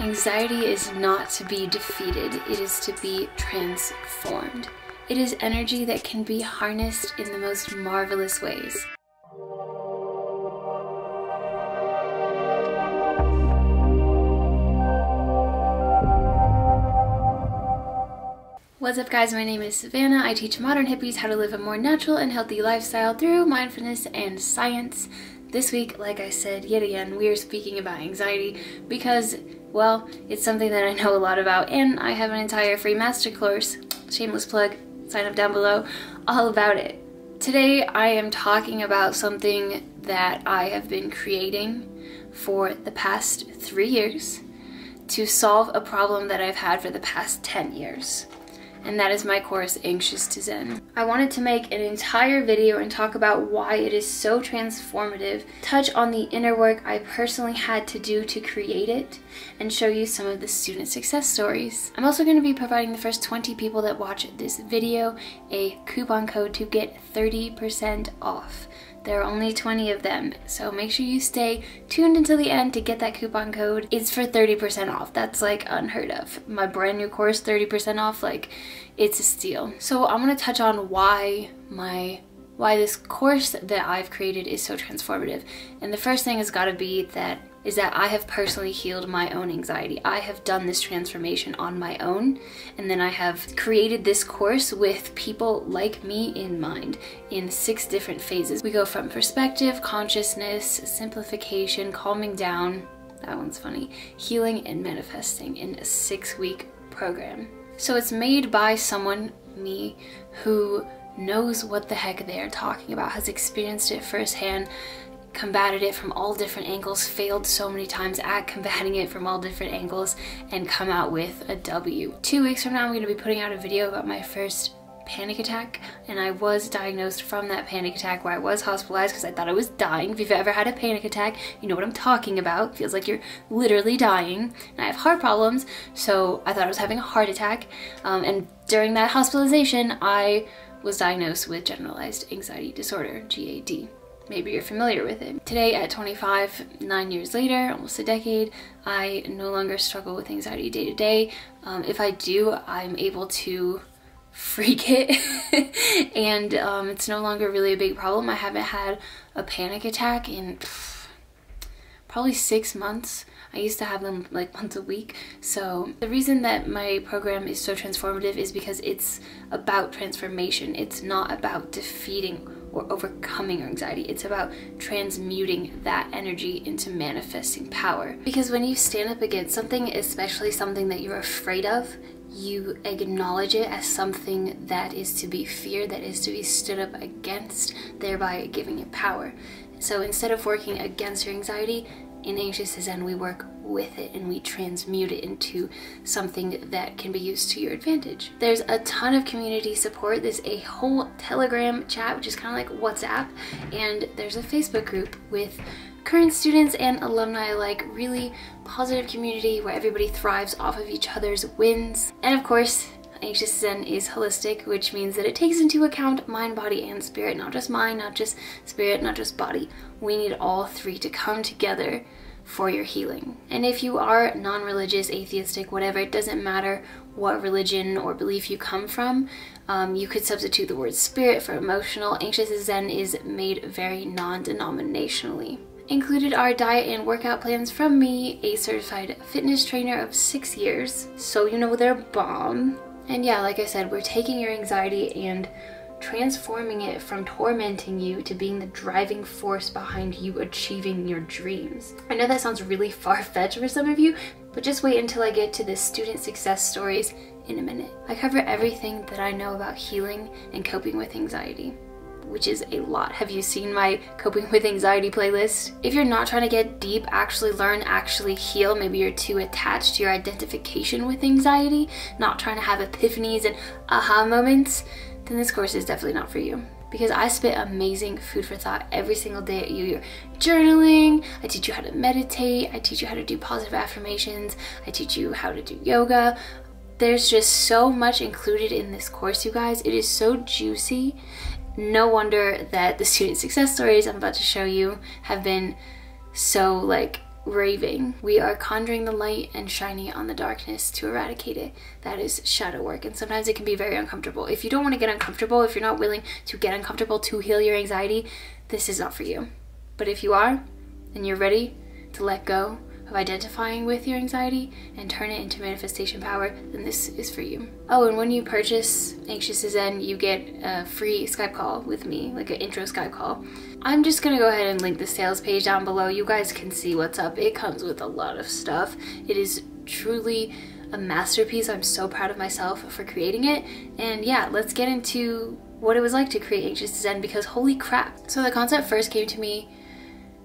Anxiety is not to be defeated, it is to be transformed. It is energy that can be harnessed in the most marvelous ways. What's up guys, my name is Savannah. I teach modern hippies how to live a more natural and healthy lifestyle through mindfulness and science. This week, like I said, yet again, we are speaking about anxiety because well, it's something that I know a lot about, and I have an entire free master course, shameless plug, sign up down below, all about it. Today I am talking about something that I have been creating for the past three years to solve a problem that I've had for the past 10 years and that is my course Anxious to Zen. I wanted to make an entire video and talk about why it is so transformative, touch on the inner work I personally had to do to create it, and show you some of the student success stories. I'm also going to be providing the first 20 people that watch this video a coupon code to get 30% off. There are only 20 of them, so make sure you stay tuned until the end to get that coupon code. It's for 30% off. That's like unheard of. My brand new course, 30% off, like it's a steal. So I'm gonna touch on why my why this course that I've created is so transformative. And the first thing has gotta be that is that I have personally healed my own anxiety. I have done this transformation on my own, and then I have created this course with people like me in mind in six different phases. We go from perspective, consciousness, simplification, calming down, that one's funny, healing, and manifesting in a six week program. So it's made by someone, me, who knows what the heck they are talking about, has experienced it firsthand, combated it from all different angles, failed so many times at combating it from all different angles, and come out with a W. Two weeks from now, I'm going to be putting out a video about my first panic attack and I was diagnosed from that panic attack where I was hospitalized because I thought I was dying. If you've ever had a panic attack, you know what I'm talking about. It feels like you're literally dying. And I have heart problems, so I thought I was having a heart attack. Um, and during that hospitalization, I was diagnosed with generalized anxiety disorder, GAD. Maybe you're familiar with it. Today at 25, nine years later, almost a decade, I no longer struggle with anxiety day to day. Um, if I do, I'm able to freak it and um, it's no longer really a big problem. I haven't had a panic attack in pff, probably six months. I used to have them like once a week. So the reason that my program is so transformative is because it's about transformation. It's not about defeating or overcoming your anxiety. It's about transmuting that energy into manifesting power. Because when you stand up against something, especially something that you're afraid of, you acknowledge it as something that is to be feared, that is to be stood up against, thereby giving it power. So instead of working against your anxiety, in Anxious Zen, we work with it and we transmute it into something that can be used to your advantage. There's a ton of community support. There's a whole Telegram chat, which is kind of like WhatsApp, and there's a Facebook group with current students and alumni alike, really positive community where everybody thrives off of each other's wins. And of course, Anxious Zen is holistic, which means that it takes into account mind, body, and spirit. Not just mind, not just spirit, not just body. We need all three to come together for your healing. And if you are non-religious, atheistic, whatever, it doesn't matter what religion or belief you come from. Um, you could substitute the word spirit for emotional. Anxious Zen is made very non-denominationally. Included are diet and workout plans from me, a certified fitness trainer of six years, so you know they're bomb. And yeah, like I said, we're taking your anxiety and transforming it from tormenting you to being the driving force behind you achieving your dreams. I know that sounds really far-fetched for some of you, but just wait until I get to the student success stories in a minute. I cover everything that I know about healing and coping with anxiety which is a lot. Have you seen my coping with anxiety playlist? If you're not trying to get deep, actually learn, actually heal, maybe you're too attached to your identification with anxiety, not trying to have epiphanies and aha moments, then this course is definitely not for you because I spit amazing food for thought every single day at you. You're journaling, I teach you how to meditate, I teach you how to do positive affirmations, I teach you how to do yoga. There's just so much included in this course, you guys. It is so juicy no wonder that the student success stories I'm about to show you have been so like raving. We are conjuring the light and shining on the darkness to eradicate it. That is shadow work, and sometimes it can be very uncomfortable. If you don't want to get uncomfortable, if you're not willing to get uncomfortable to heal your anxiety, this is not for you. But if you are, and you're ready to let go of identifying with your anxiety and turn it into manifestation power, then this is for you. Oh, and when you purchase Anxious to Zen, you get a free Skype call with me, like an intro Skype call. I'm just gonna go ahead and link the sales page down below. You guys can see what's up. It comes with a lot of stuff. It is truly a masterpiece. I'm so proud of myself for creating it. And yeah, let's get into what it was like to create Anxious Zen because holy crap. So the concept first came to me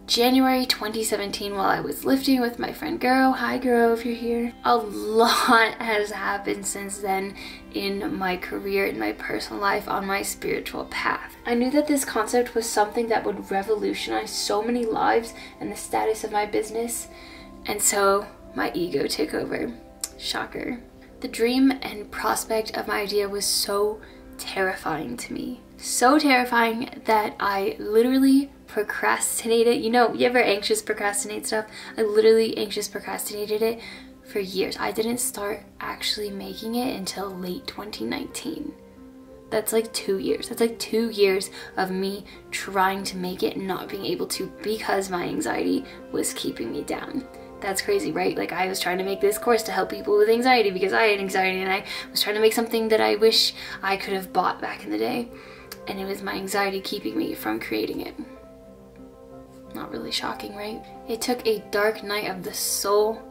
January 2017 while I was lifting with my friend Guro. Hi Guro if you're here. A lot has happened since then in my career, in my personal life, on my spiritual path. I knew that this concept was something that would revolutionize so many lives and the status of my business, and so my ego took over. Shocker. The dream and prospect of my idea was so terrifying to me. So terrifying that I literally procrastinated. You know, you ever anxious procrastinate stuff? I literally anxious procrastinated it for years. I didn't start actually making it until late 2019. That's like two years. That's like two years of me trying to make it and not being able to because my anxiety was keeping me down. That's crazy, right? Like I was trying to make this course to help people with anxiety because I had anxiety and I was trying to make something that I wish I could have bought back in the day. And it was my anxiety keeping me from creating it. Not really shocking, right? It took a dark night of the soul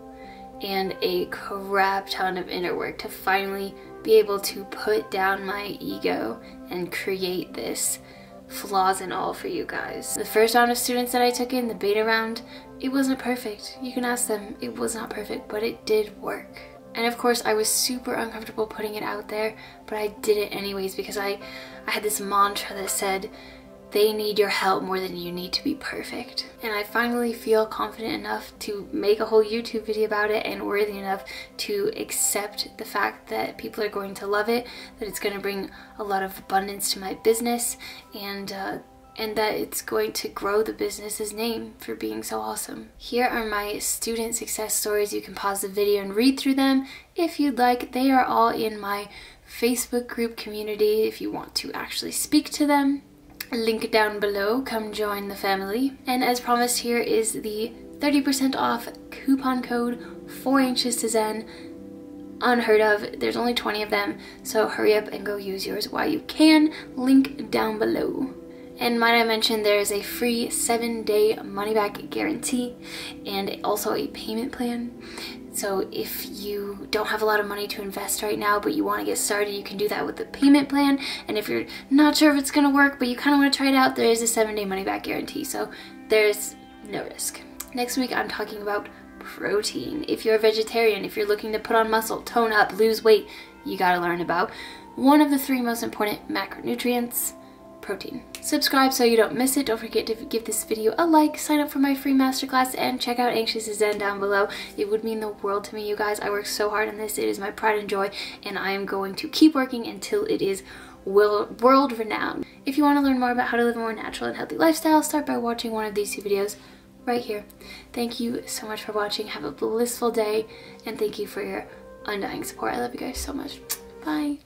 and a crap ton of inner work to finally be able to put down my ego and create this flaws and all for you guys. The first round of students that I took in, the beta round, it wasn't perfect. You can ask them, it was not perfect, but it did work. And of course I was super uncomfortable putting it out there, but I did it anyways because I, I had this mantra that said, they need your help more than you need to be perfect. And I finally feel confident enough to make a whole YouTube video about it and worthy enough to accept the fact that people are going to love it, that it's going to bring a lot of abundance to my business, and uh, and that it's going to grow the business's name for being so awesome. Here are my student success stories. You can pause the video and read through them if you'd like. They are all in my Facebook group community if you want to actually speak to them link down below. Come join the family. And as promised, here is the 30% off coupon code for Anxious to Zen. Unheard of. There's only 20 of them, so hurry up and go use yours while you can. Link down below. And might I mention there is a free seven day money back guarantee and also a payment plan. So if you don't have a lot of money to invest right now, but you want to get started, you can do that with the payment plan. And if you're not sure if it's going to work, but you kind of want to try it out, there is a seven day money back guarantee. So there's no risk. Next week, I'm talking about protein. If you're a vegetarian, if you're looking to put on muscle, tone up, lose weight, you got to learn about one of the three most important macronutrients protein. Subscribe so you don't miss it. Don't forget to give this video a like, sign up for my free masterclass, and check out Anxious Zen down below. It would mean the world to me, you guys. I work so hard on this. It is my pride and joy, and I am going to keep working until it is world renowned. If you want to learn more about how to live a more natural and healthy lifestyle, start by watching one of these two videos right here. Thank you so much for watching. Have a blissful day, and thank you for your undying support. I love you guys so much. Bye.